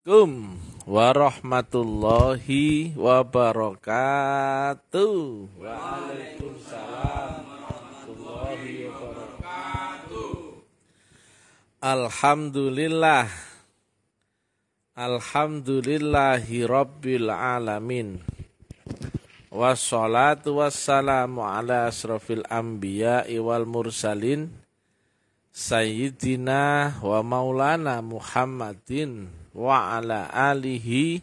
Assalamualaikum warahmatullahi wabarakatuh. Waalaikumsalam warahmatullahi wabarakatuh. Alhamdulillah. Alhamdulillahi rabbil alamin. Wassalatu wassalamu ala asrafil anbiya'i wal mursalin. Sayyidina wa maulana Muhammadin wa ala alihi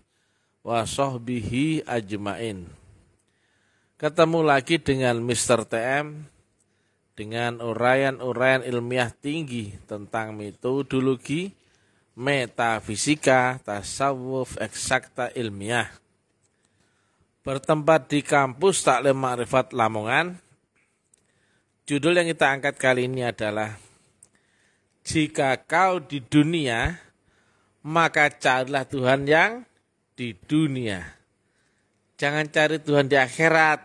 wa sahbihi ajmain. Ketemu lagi dengan Mr. TM dengan uraian-uraian ilmiah tinggi tentang metodologi, metafisika, tasawuf, eksakta ilmiah. Bertempat di kampus Taklim Ma'rifat Lamongan. Judul yang kita angkat kali ini adalah Jika kau di dunia maka carilah Tuhan yang di dunia. Jangan cari Tuhan di akhirat,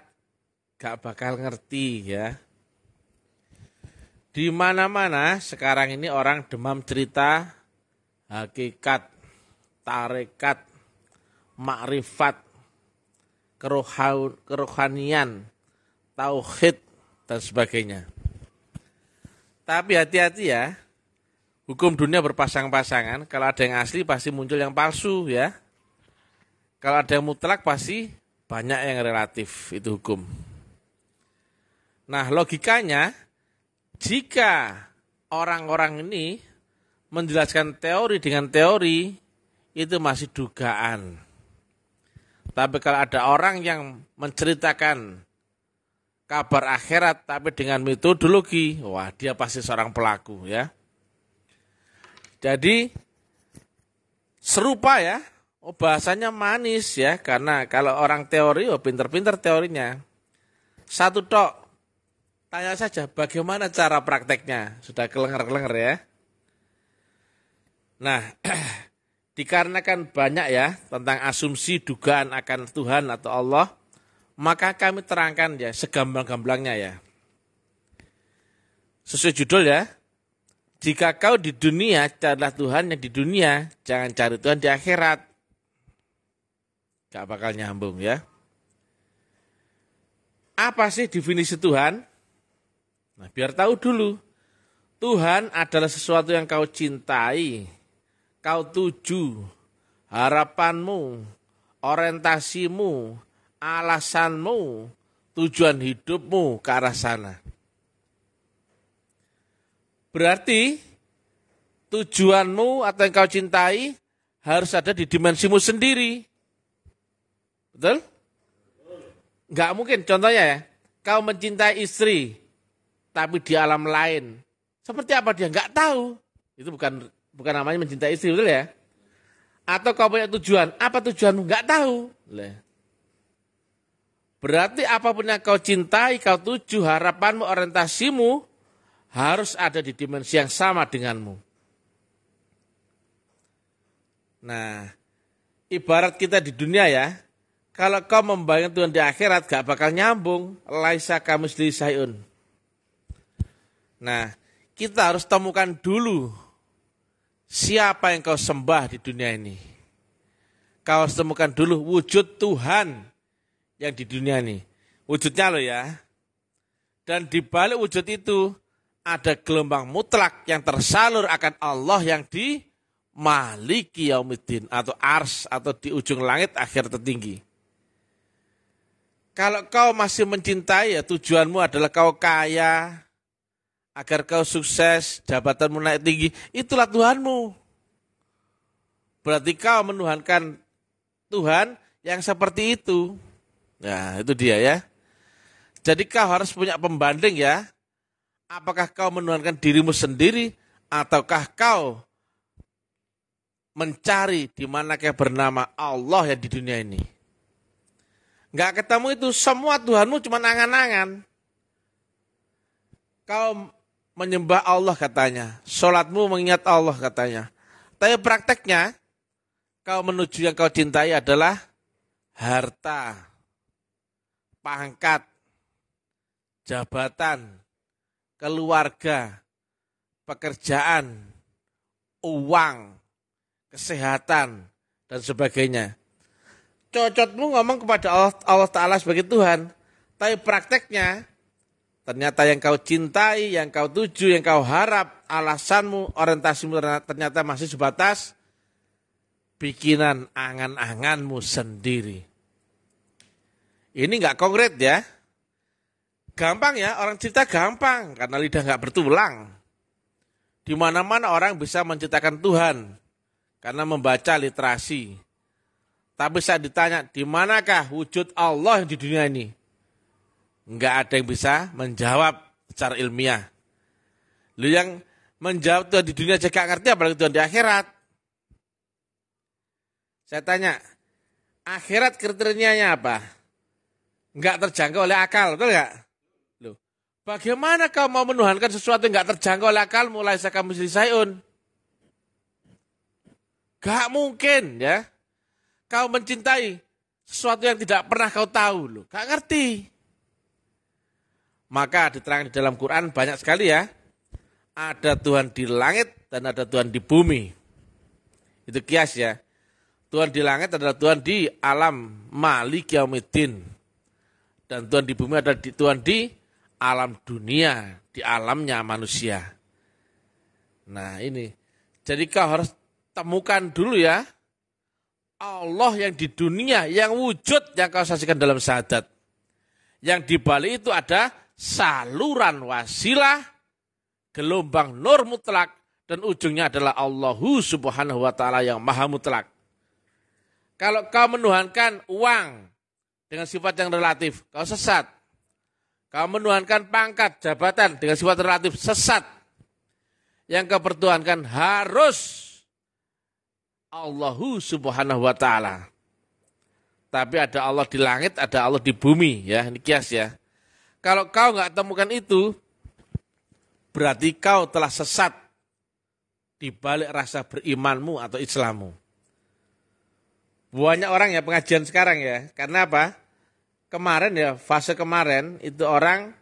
gak bakal ngerti ya. Di mana-mana sekarang ini orang demam cerita hakikat, tarekat, makrifat, kerohanian, tauhid, dan sebagainya. Tapi hati-hati ya, Hukum dunia berpasang-pasangan, kalau ada yang asli pasti muncul yang palsu ya. Kalau ada yang mutlak pasti banyak yang relatif, itu hukum. Nah logikanya, jika orang-orang ini menjelaskan teori dengan teori, itu masih dugaan. Tapi kalau ada orang yang menceritakan kabar akhirat tapi dengan metodologi, wah dia pasti seorang pelaku ya. Jadi serupa ya, oh bahasanya manis ya, karena kalau orang teori, oh pinter-pinter teorinya. Satu tok, tanya saja bagaimana cara prakteknya, sudah kelenger-kelenger ya. Nah, dikarenakan banyak ya tentang asumsi dugaan akan Tuhan atau Allah, maka kami terangkan ya segamblang-gamblangnya ya. Sesuai judul ya, jika kau di dunia, carilah Tuhan yang di dunia, jangan cari Tuhan di akhirat. Gak bakal nyambung ya. Apa sih definisi Tuhan? Nah, biar tahu dulu. Tuhan adalah sesuatu yang kau cintai, kau tuju, harapanmu, orientasimu, alasanmu, tujuan hidupmu ke arah sana. Berarti tujuanmu atau yang kau cintai harus ada di dimensimu sendiri. Betul? Enggak mungkin contohnya ya. Kau mencintai istri tapi di alam lain. Seperti apa dia? Enggak tahu. Itu bukan bukan namanya mencintai istri, betul ya? Atau kau punya tujuan, apa tujuanmu? Enggak tahu. Berarti apa pun yang kau cintai, kau tuju, harapanmu, orientasimu, harus ada di dimensi yang sama denganmu. Nah, ibarat kita di dunia ya, kalau kau membayangkan Tuhan di akhirat gak bakal nyambung, laisa kamu sayun. Nah, kita harus temukan dulu siapa yang kau sembah di dunia ini. Kau harus temukan dulu wujud Tuhan yang di dunia ini. Wujudnya loh ya. Dan di balik wujud itu ada gelombang mutlak yang tersalur akan Allah yang di maliki yaumiddin atau ars atau di ujung langit akhir tertinggi. Kalau kau masih mencintai ya tujuanmu adalah kau kaya, agar kau sukses, jabatanmu naik tinggi, itulah Tuhanmu. Berarti kau menuhankan Tuhan yang seperti itu. Nah, itu dia ya. Jadi kau harus punya pembanding ya. Apakah kau menuhankan dirimu sendiri ataukah kau mencari di mana kau bernama Allah yang di dunia ini? Enggak ketemu itu semua Tuhanmu cuma angan-angan. Kau menyembah Allah katanya, sholatmu mengingat Allah katanya. Tapi prakteknya kau menuju yang kau cintai adalah harta, pangkat, jabatan, keluarga, pekerjaan, uang, kesehatan, dan sebagainya. Cocotmu ngomong kepada Allah, Allah Ta'ala sebagai Tuhan, tapi prakteknya ternyata yang kau cintai, yang kau tuju, yang kau harap, alasanmu, orientasimu ternyata masih sebatas bikinan angan-anganmu sendiri. Ini nggak konkret ya. Gampang ya, orang cerita gampang karena lidah nggak bertulang. Di mana-mana orang bisa menciptakan Tuhan karena membaca literasi. Tapi saya ditanya, di manakah wujud Allah di dunia ini? Enggak ada yang bisa menjawab secara ilmiah. Lu yang menjawab Tuhan di dunia juga ngerti apalagi Tuhan di akhirat. Saya tanya, akhirat kriterianya apa? Enggak terjangkau oleh akal, betul enggak? Bagaimana kau mau menuhankan sesuatu yang enggak terjangkau oleh akal mulai kamu sayun? Gak mungkin ya. Kau mencintai sesuatu yang tidak pernah kau tahu loh. Gak ngerti. Maka diterangkan di dalam Quran banyak sekali ya. Ada Tuhan di langit dan ada Tuhan di bumi. Itu kias ya. Tuhan di langit adalah Tuhan di alam Malik Yaumiddin. Dan Tuhan di bumi adalah Tuhan di alam dunia, di alamnya manusia. Nah ini, jadi kau harus temukan dulu ya Allah yang di dunia, yang wujud yang kau saksikan dalam syahadat. Yang di balik itu ada saluran wasilah, gelombang nur mutlak, dan ujungnya adalah Allahu subhanahu wa ta'ala yang maha mutlak. Kalau kau menuhankan uang dengan sifat yang relatif, kau sesat. Kau menuhankan pangkat, jabatan dengan sifat relatif, sesat. Yang kau pertuhankan harus Allahu subhanahu wa ta'ala. Tapi ada Allah di langit, ada Allah di bumi. ya Ini kias ya. Kalau kau nggak temukan itu, berarti kau telah sesat di balik rasa berimanmu atau Islammu. Banyak orang ya pengajian sekarang ya. Karena apa? Kemarin ya, fase kemarin itu orang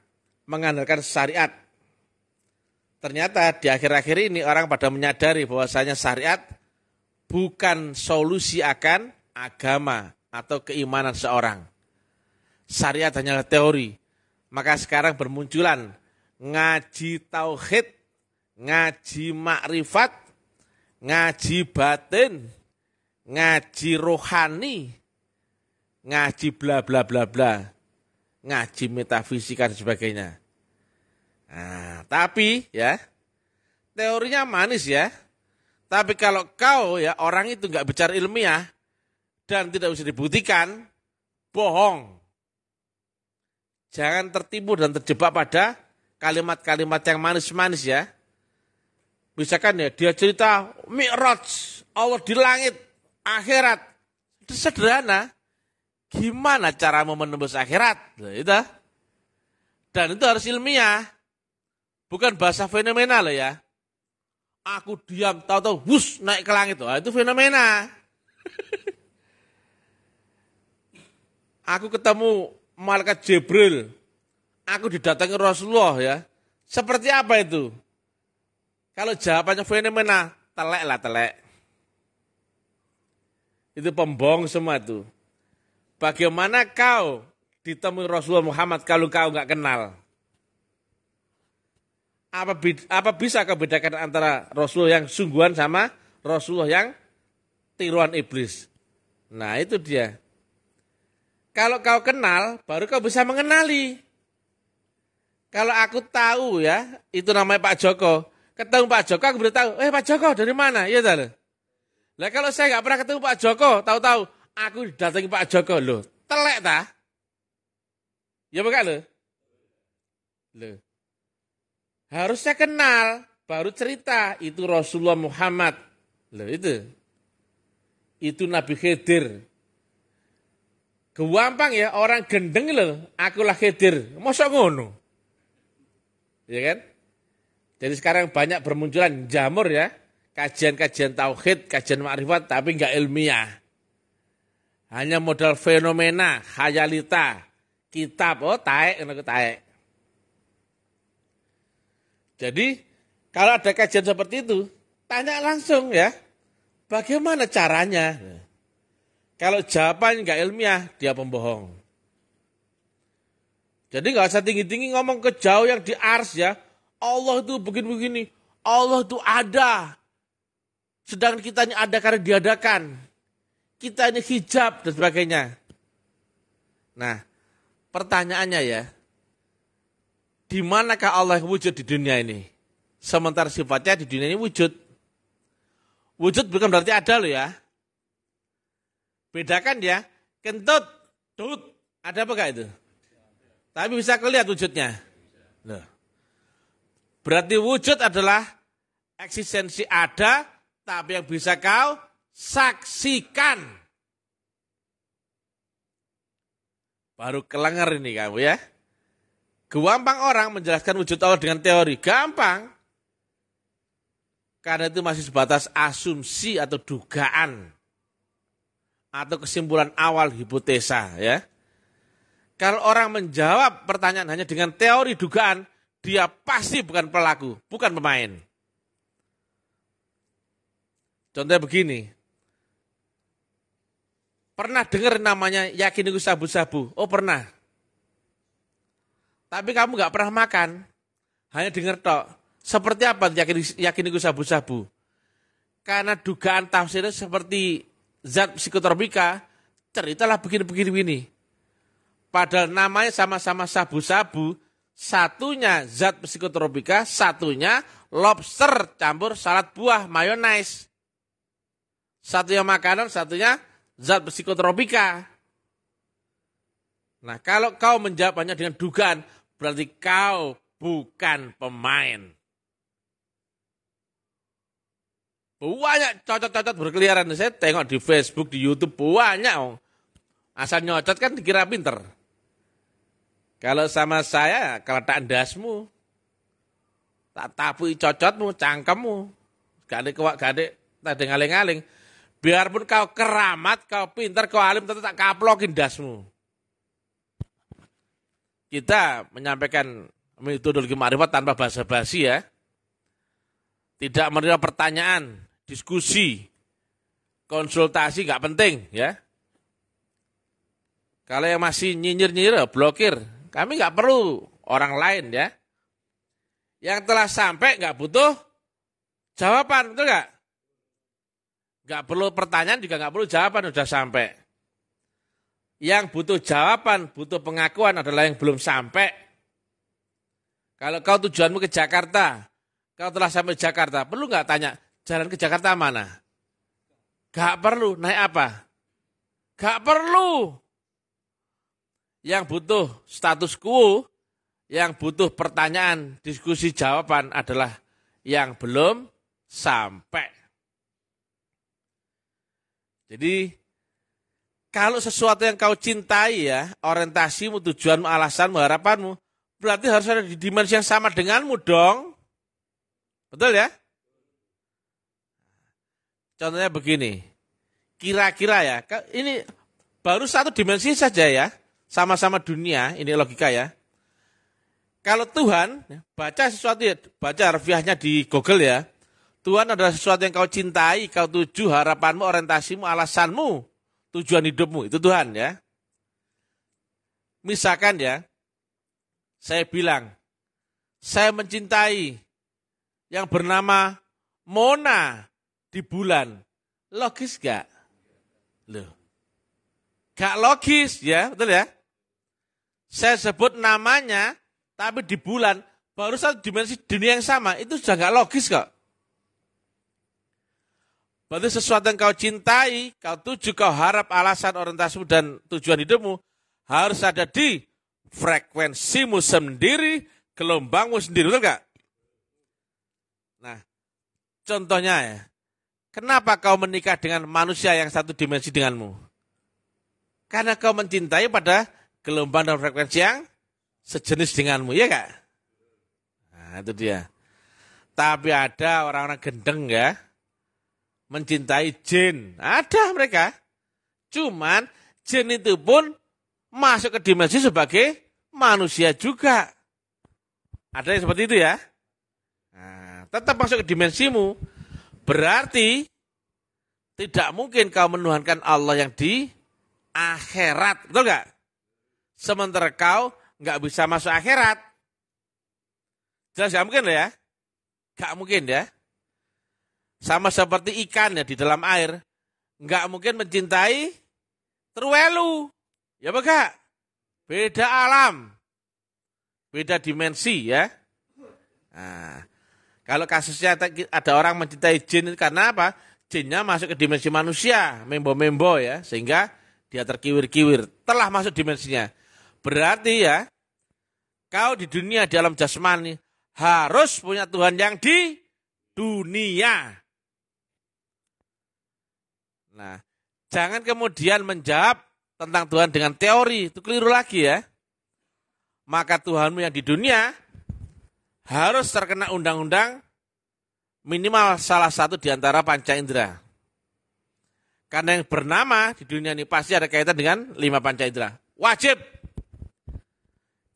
mengandalkan syariat. Ternyata di akhir-akhir ini orang pada menyadari bahwasanya syariat bukan solusi akan agama atau keimanan seorang. Syariat hanyalah teori. Maka sekarang bermunculan ngaji tauhid, ngaji makrifat, ngaji batin, ngaji rohani, ngaji bla bla bla bla, ngaji metafisika dan sebagainya. Nah, tapi ya teorinya manis ya, tapi kalau kau ya orang itu nggak bicara ilmiah dan tidak bisa dibuktikan, bohong. Jangan tertipu dan terjebak pada kalimat-kalimat yang manis-manis ya. Misalkan ya dia cerita Mi'raj, Allah di langit, akhirat. Itu sederhana. Gimana cara mau menembus akhirat? Nah, itu. Dan itu harus ilmiah. Bukan bahasa fenomenal ya. Aku diam, tahu-tahu wus naik ke langit. Wah, itu fenomena. aku ketemu malaikat Jibril. Aku didatangi Rasulullah ya. Seperti apa itu? Kalau jawabannya fenomena, telek lah telek. Itu pembohong semua itu. Bagaimana kau ditemui Rasulullah Muhammad kalau kau nggak kenal? apa, apa bisa kau antara Rasulullah yang sungguhan sama Rasulullah yang tiruan iblis? Nah itu dia. Kalau kau kenal, baru kau bisa mengenali. Kalau aku tahu ya, itu namanya Pak Joko. Ketemu Pak Joko, aku beritahu, eh Pak Joko dari mana? Iya? Lah kalau saya nggak pernah ketemu Pak Joko, tahu-tahu aku datangi Pak Joko loh, telek ta? Ya bukan loh? Loh. Harusnya kenal, baru cerita itu Rasulullah Muhammad. Loh itu. Itu Nabi Khidir. Gampang ya, orang gendeng loh, akulah Khidir. Masa ngono? Ya kan? Jadi sekarang banyak bermunculan jamur ya, kajian-kajian tauhid, kajian makrifat, tapi nggak ilmiah. Hanya modal fenomena, hayalita, kitab, oh taek, taek. Jadi kalau ada kajian seperti itu, tanya langsung ya, bagaimana caranya? Kalau jawaban nggak ilmiah, dia pembohong. Jadi nggak usah tinggi-tinggi ngomong ke jauh yang di ars ya. Allah itu begini-begini. Allah itu ada. Sedangkan kita ini ada karena diadakan. Kita ini hijab dan sebagainya. Nah, pertanyaannya ya. Di manakah Allah wujud di dunia ini? Sementara sifatnya di dunia ini wujud. Wujud bukan berarti ada loh ya. Bedakan ya. Kentut, tut. Ada apa itu? Tapi bisa kelihatan wujudnya. Loh. Berarti wujud adalah eksistensi ada, tapi yang bisa kau saksikan. Baru kelengar ini kamu ya. Gampang orang menjelaskan wujud Allah dengan teori. Gampang. Karena itu masih sebatas asumsi atau dugaan. Atau kesimpulan awal hipotesa ya. Kalau orang menjawab pertanyaan hanya dengan teori dugaan, dia pasti bukan pelaku, bukan pemain. Contohnya begini. Pernah dengar namanya yakin itu sabu-sabu? Oh pernah. Tapi kamu nggak pernah makan. Hanya dengar tok. Seperti apa yakin, yakin itu sabu-sabu? Karena dugaan tafsirnya seperti zat psikotropika, ceritalah begini-begini-begini. Padahal namanya sama-sama sabu-sabu, satunya zat psikotropika, satunya lobster campur salad buah mayonnaise. Satunya makanan, satunya zat psikotropika. Nah, kalau kau menjawabnya dengan dugaan, berarti kau bukan pemain. Banyak cocot-cocot berkeliaran. Saya tengok di Facebook, di Youtube, banyak. Asal nyocot kan dikira pinter. Kalau sama saya, kalau tak dasmu, tak tapui cocotmu, cangkemmu, gak ada kewak, gak ada, tak ada ngaling-ngaling. Biarpun kau keramat, kau pintar, kau alim, tetap tak kaplokin dasmu. Kita menyampaikan metodologi marifat tanpa basa-basi ya. Tidak menerima pertanyaan, diskusi, konsultasi gak penting ya. Kalau yang masih nyinyir-nyinyir, blokir. Kami nggak perlu orang lain ya. Yang telah sampai nggak butuh jawaban, betul nggak? Nggak perlu pertanyaan juga nggak perlu jawaban, udah sampai. Yang butuh jawaban, butuh pengakuan adalah yang belum sampai. Kalau kau tujuanmu ke Jakarta, kau telah sampai Jakarta, perlu nggak tanya jalan ke Jakarta mana? Gak perlu, naik apa? Gak perlu. Yang butuh status quo, yang butuh pertanyaan, diskusi jawaban adalah yang belum sampai. Jadi kalau sesuatu yang kau cintai ya, orientasimu, tujuanmu, alasanmu, harapanmu, berarti harus ada di dimensi yang sama denganmu dong. Betul ya? Contohnya begini, kira-kira ya, ini baru satu dimensi saja ya sama-sama dunia, ini logika ya. Kalau Tuhan, baca sesuatu ya, baca harfiahnya di Google ya. Tuhan adalah sesuatu yang kau cintai, kau tuju, harapanmu, orientasimu, alasanmu, tujuan hidupmu. Itu Tuhan ya. Misalkan ya, saya bilang, saya mencintai yang bernama Mona di bulan. Logis gak? Loh. Gak logis ya, betul ya? saya sebut namanya, tapi di bulan, baru satu dimensi dunia yang sama, itu sudah nggak logis kok. Berarti sesuatu yang kau cintai, kau tuju, kau harap alasan orientasimu dan tujuan hidupmu harus ada di frekuensimu sendiri, gelombangmu sendiri, betul nggak? Nah, contohnya ya, kenapa kau menikah dengan manusia yang satu dimensi denganmu? Karena kau mencintai pada gelombang dan frekuensi yang sejenis denganmu, ya kak? Nah, itu dia. Tapi ada orang-orang gendeng ya, mencintai jin. Ada mereka. Cuman jin itu pun masuk ke dimensi sebagai manusia juga. Ada yang seperti itu ya? Nah, tetap masuk ke dimensimu. Berarti Tidak mungkin kau menuhankan Allah yang di akhirat. Betul nggak? Sementara kau nggak bisa masuk akhirat. Jelas nggak mungkin ya? Nggak mungkin ya. Sama seperti ikan ya di dalam air. Nggak mungkin mencintai terwelu. Ya bega? Beda alam. Beda dimensi ya. Nah, kalau kasusnya ada orang mencintai jin karena apa? Jinnya masuk ke dimensi manusia, membo-membo ya, sehingga dia terkiwir-kiwir, telah masuk dimensinya. Berarti ya, kau di dunia di alam jasmani harus punya Tuhan yang di dunia. Nah, jangan kemudian menjawab tentang Tuhan dengan teori, itu keliru lagi ya. Maka Tuhanmu yang di dunia harus terkena undang-undang minimal salah satu di antara panca indera. Karena yang bernama di dunia ini pasti ada kaitan dengan lima panca indera. Wajib.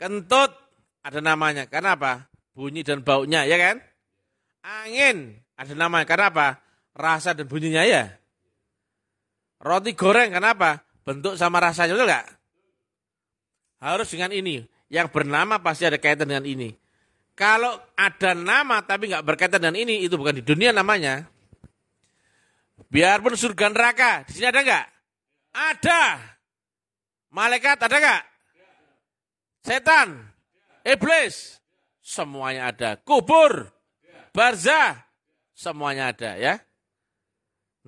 Kentut ada namanya. Karena apa? Bunyi dan baunya, ya kan? Angin ada namanya. Karena apa? Rasa dan bunyinya ya. Roti goreng, kenapa? Bentuk sama rasanya, betul nggak? Harus dengan ini. Yang bernama pasti ada kaitan dengan ini. Kalau ada nama tapi nggak berkaitan dengan ini, itu bukan di dunia namanya. Biarpun surga neraka, di sini ada nggak? Ada. Malaikat ada nggak? Setan, iblis, semuanya ada. Kubur, barzah, semuanya ada ya.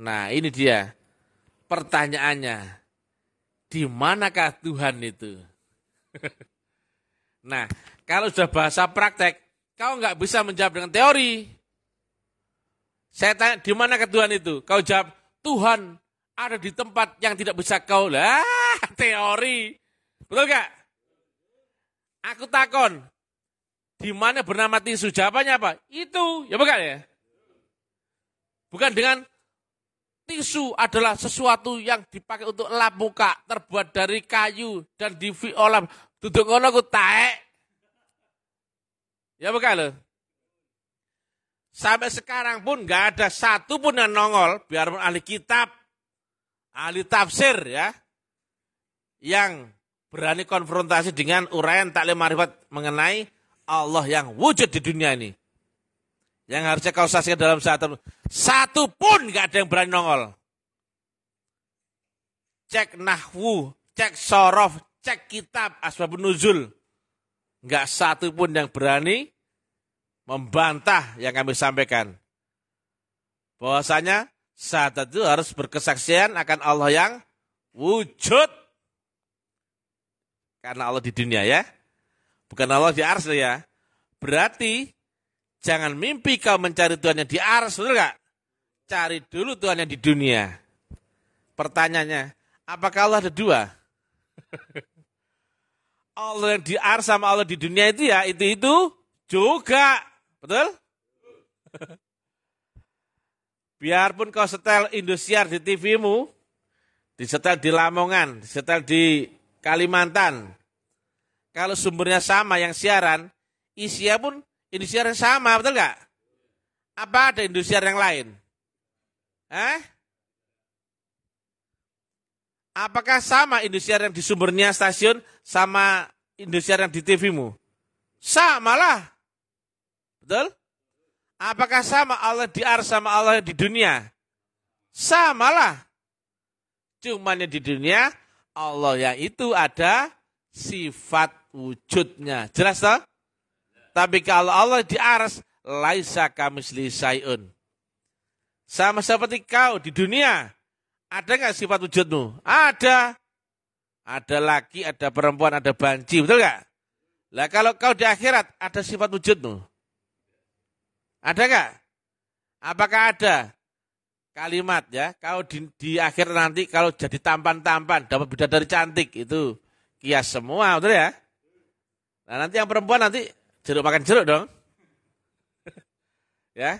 Nah ini dia pertanyaannya. Di manakah Tuhan itu? nah kalau sudah bahasa praktek, kau nggak bisa menjawab dengan teori. Saya tanya, di mana Tuhan itu? Kau jawab, Tuhan ada di tempat yang tidak bisa kau lah teori. Betul gak? Aku takon, di mana bernama tisu? Jawabannya apa? Itu, ya bukan ya? Bukan dengan tisu adalah sesuatu yang dipakai untuk lap muka, terbuat dari kayu dan di violam. Duduk ngono aku taek. Ya bukan loh. Sampai sekarang pun nggak ada satu pun yang nongol, biarpun ahli kitab, ahli tafsir ya, yang berani konfrontasi dengan uraian taklim marifat mengenai Allah yang wujud di dunia ini. Yang harusnya kau saksikan dalam saat satu pun nggak ada yang berani nongol. Cek nahwu, cek sorof, cek kitab, asbabun nuzul. Enggak satu pun yang berani membantah yang kami sampaikan. Bahwasanya saat itu harus berkesaksian akan Allah yang wujud. Karena Allah di dunia ya. Bukan Allah di ars ya. Berarti jangan mimpi kau mencari Tuhan yang di ars, betul gak? Cari dulu Tuhan yang di dunia. Pertanyaannya, apakah Allah ada dua? Allah yang di ars sama Allah di dunia itu ya itu-itu juga. Betul? Biarpun kau setel Indosiar di TV-mu, disetel di Lamongan, disetel di Kalimantan. Kalau sumbernya sama yang siaran, isinya pun Indosiar yang sama, betul nggak? Apa ada Indosiar yang lain? Eh? Apakah sama Indosiar yang di sumbernya stasiun sama Indosiar yang di TV-mu? Sama lah. Betul? Apakah sama Allah di ars sama Allah di dunia? Sama lah. Cuman di dunia, Allah yang itu ada sifat wujudnya. Jelas toh? Tapi kalau Allah di ars, laisa kamisli sayun. Sama seperti kau di dunia, ada nggak sifat wujudmu? Ada. Ada laki, ada perempuan, ada banci, betul nggak? Lah kalau kau di akhirat ada sifat wujudmu? Ada nggak? Apakah ada kalimat ya? Kau di, di akhir nanti kalau jadi tampan-tampan dapat bidadari cantik itu kias semua, betul ya? Nah nanti yang perempuan nanti jeruk makan jeruk dong. ya.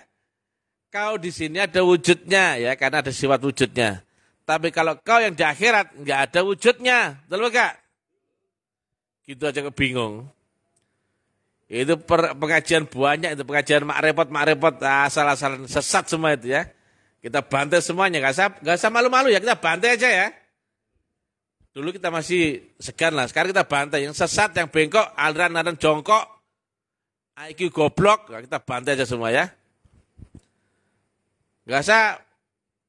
Kau di sini ada wujudnya ya karena ada sifat wujudnya. Tapi kalau kau yang di akhirat nggak ada wujudnya, betul enggak? Gitu aja kebingung. Itu per, pengajian banyak itu pengajian mak repot mak repot asal-asalan sesat semua itu ya. Kita bantai semuanya, gak usah, gak usah malu-malu ya, kita bantai aja ya. Dulu kita masih segan lah, sekarang kita bantai. Yang sesat, yang bengkok, aliran-aliran jongkok, IQ goblok, kita bantai aja semua ya. Gak usah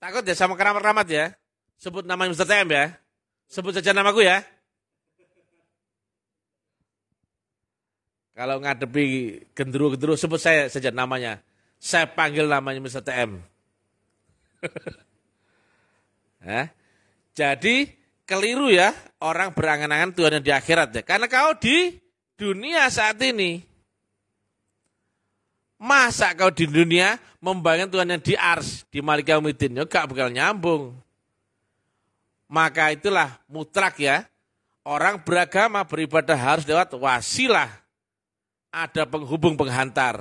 takut ya sama keramat-keramat ya. Sebut nama Mr. TM ya. Sebut saja namaku ya. Kalau ngadepi gendru-gendru, sebut saya saja namanya. Saya panggil namanya Mr. TM. ya. Jadi keliru ya orang berangan-angan Tuhan yang di akhirat ya. Karena kau di dunia saat ini. Masa kau di dunia membayangkan Tuhan yang di ars, di Malik Yaumiddin. Ya gak bakal nyambung. Maka itulah mutlak ya. Orang beragama beribadah harus lewat wasilah. Ada penghubung penghantar.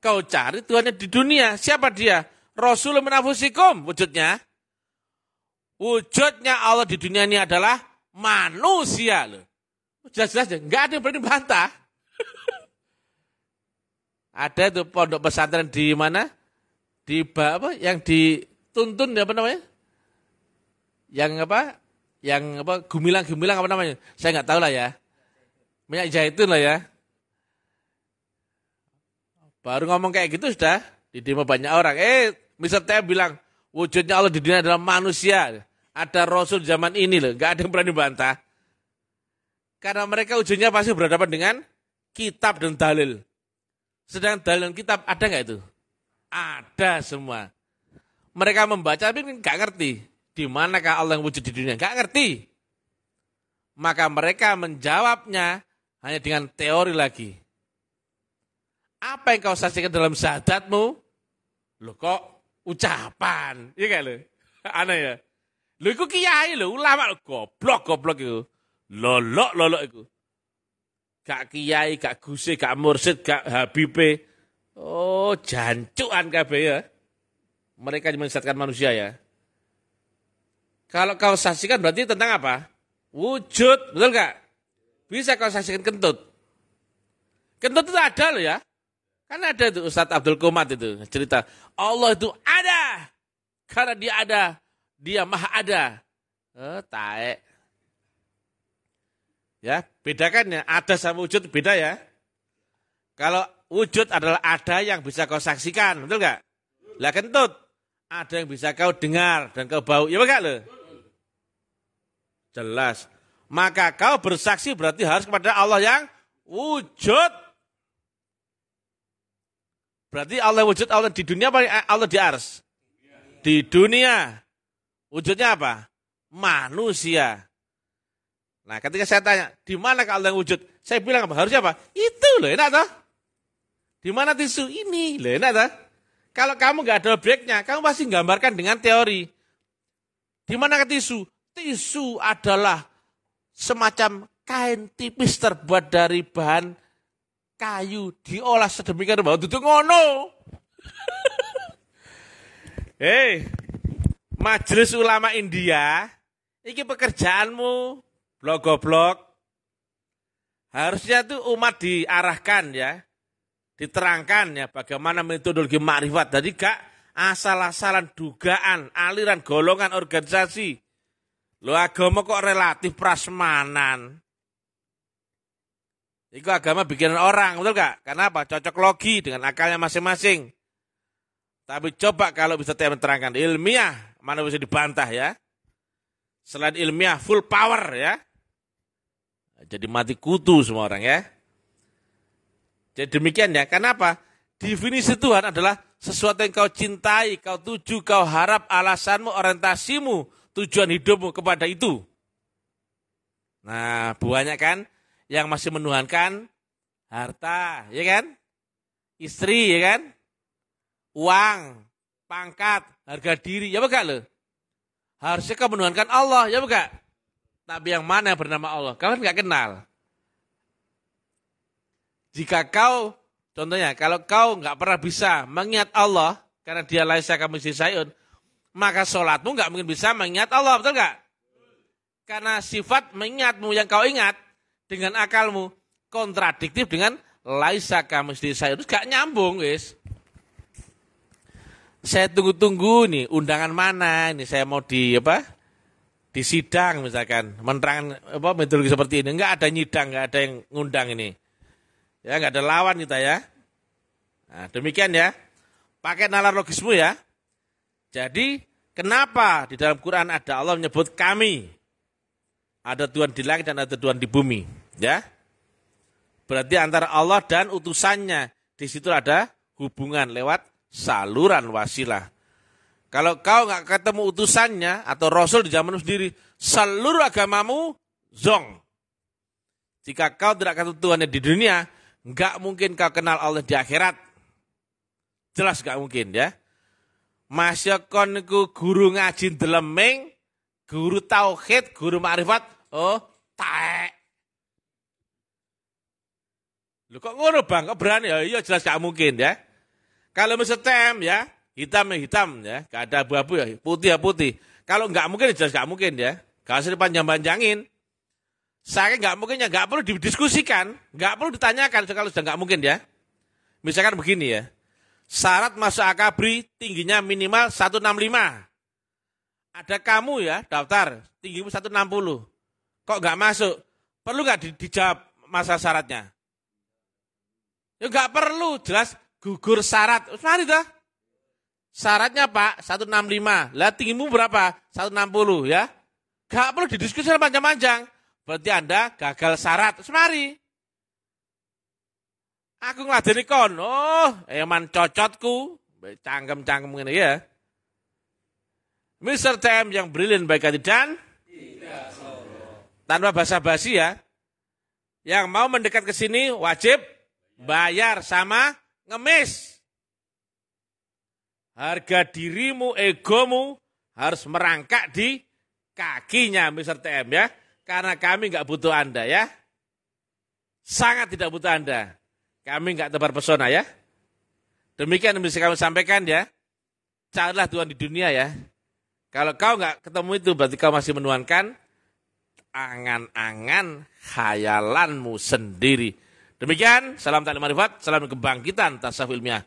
Kau cari Tuhan yang di dunia. Siapa dia? Rasul menafusikum wujudnya. Wujudnya Allah di dunia ini adalah manusia. Jelas-jelas enggak ada yang berani bantah. Ada itu pondok pesantren di mana? Di apa? Yang dituntun apa namanya? Yang apa? Yang apa? Gumilang-gumilang apa namanya? Saya nggak tahu lah ya. Minyak zaitun lah ya. Baru ngomong kayak gitu sudah di demo banyak orang. Eh, misalnya bilang wujudnya Allah di dunia adalah manusia. Ada Rasul zaman ini loh, nggak ada yang berani bantah. Karena mereka ujungnya pasti berhadapan dengan kitab dan dalil. Sedang dalil dan kitab ada nggak itu? Ada semua. Mereka membaca tapi nggak ngerti. Di manakah Allah yang wujud di dunia? Nggak ngerti. Maka mereka menjawabnya hanya dengan teori lagi. Apa yang kau saksikan dalam syahadatmu? Loh kok ucapan? Iya gak lo? Aneh ya? Lho iku kiai lho, ulama lho, goblok goblok iku. Lolok lolok iku. Gak kiai, gak guse, gak mursid, gak habibe. Oh, jancuan kabeh ya. Mereka menyesatkan manusia ya. Kalau kau saksikan berarti tentang apa? Wujud, betul gak? Bisa kau saksikan kentut. Kentut itu ada loh ya. Kan ada itu Ustadz Abdul Komat itu cerita. Allah itu ada. Karena dia ada dia maha ada. Oh, taek. Ya, bedakan ya. Ada sama wujud beda ya. Kalau wujud adalah ada yang bisa kau saksikan, betul nggak? Lah kentut, ada yang bisa kau dengar dan kau bau, ya enggak lo? Jelas. Maka kau bersaksi berarti harus kepada Allah yang wujud. Berarti Allah wujud Allah di dunia apa Allah di ars? Di dunia. Wujudnya apa? Manusia. Nah, ketika saya tanya, di mana yang wujud? Saya bilang apa? Harusnya apa? Itu loh, enak toh? Di mana tisu? Ini loh, enak toh? Kalau kamu nggak ada objeknya, kamu pasti gambarkan dengan teori. Di mana tisu? Tisu adalah semacam kain tipis terbuat dari bahan kayu diolah sedemikian rupa. Itu ngono. Hei, Majelis Ulama India, iki pekerjaanmu blog-blog. Harusnya tuh umat diarahkan ya, diterangkan ya bagaimana metodologi makrifat. Jadi gak asal-asalan dugaan, aliran, golongan, organisasi. Lo agama kok relatif prasmanan. Itu agama bikinan orang, betul gak? Karena apa? Cocok logi dengan akalnya masing-masing. Tapi coba kalau bisa terangkan ilmiah, mana bisa dibantah ya. Selain ilmiah full power ya. Jadi mati kutu semua orang ya. Jadi demikian ya. Kenapa? Definisi Tuhan adalah sesuatu yang kau cintai, kau tuju, kau harap, alasanmu, orientasimu, tujuan hidupmu kepada itu. Nah, banyak kan yang masih menuhankan harta, ya kan? Istri, ya kan? Uang, pangkat, harga diri, ya bukan lo? Harusnya kau menuhankan Allah, ya bukan? Tapi yang mana yang bernama Allah? Kau kan nggak kenal. Jika kau, contohnya, kalau kau nggak pernah bisa mengingat Allah, karena dia laisa kamu si sayun, maka sholatmu nggak mungkin bisa mengingat Allah, betul nggak? Karena sifat mengingatmu yang kau ingat dengan akalmu kontradiktif dengan laisa kamu si sayun, gak nyambung, guys. saya tunggu-tunggu nih undangan mana ini saya mau di apa di sidang misalkan menerangkan apa metodologi seperti ini. Enggak ada nyidang enggak ada yang ngundang ini. Ya enggak ada lawan kita ya. Nah, demikian ya. Pakai nalar logismu ya. Jadi kenapa di dalam Quran ada Allah menyebut kami? Ada Tuhan di langit dan ada Tuhan di bumi ya. Berarti antara Allah dan utusannya. Di situ ada hubungan lewat saluran wasilah. Kalau kau nggak ketemu utusannya atau rasul di zaman sendiri, seluruh agamamu zong. Jika kau tidak ketemu Tuhan di dunia, nggak mungkin kau kenal Allah di akhirat. Jelas nggak mungkin ya. Masya konku guru ngaji delemeng, guru tauhid, guru ma'rifat, oh taek. Lu kok ngono bang, kok berani? Ya iya jelas gak mungkin ya. Kalau tem ya, hitam ya hitam ya, gak ada abu-abu ya, putih ya putih. Kalau nggak mungkin ya jelas nggak mungkin ya. Gak usah dipanjang-panjangin. Saya nggak mungkin ya, nggak perlu didiskusikan, nggak perlu ditanyakan kalau sudah nggak mungkin ya. Misalkan begini ya, syarat masuk akabri tingginya minimal 165. Ada kamu ya daftar tinggimu 160. Kok nggak masuk? Perlu nggak di, dijawab masa syaratnya? Ya nggak perlu, jelas gugur syarat. Mari dah. Syaratnya Pak 165. Lah tinggimu berapa? 160 ya. Gak perlu didiskusikan panjang-panjang. Berarti Anda gagal syarat. Semari. Aku ngeladeni kon. Oh, eman cocotku. Cangkem-cangkem ini ya. Mr. Tem yang brilliant baik hati dan tanpa basa-basi ya. Yang mau mendekat ke sini wajib bayar sama ngemis. Harga dirimu, egomu harus merangkak di kakinya Mr. TM ya. Karena kami nggak butuh Anda ya. Sangat tidak butuh Anda. Kami nggak tebar pesona ya. Demikian yang bisa kami sampaikan ya. Carilah Tuhan di dunia ya. Kalau kau nggak ketemu itu berarti kau masih menuankan angan-angan khayalanmu sendiri. Demikian, salam taklim marifat, salam kebangkitan tasawuf ilmiah.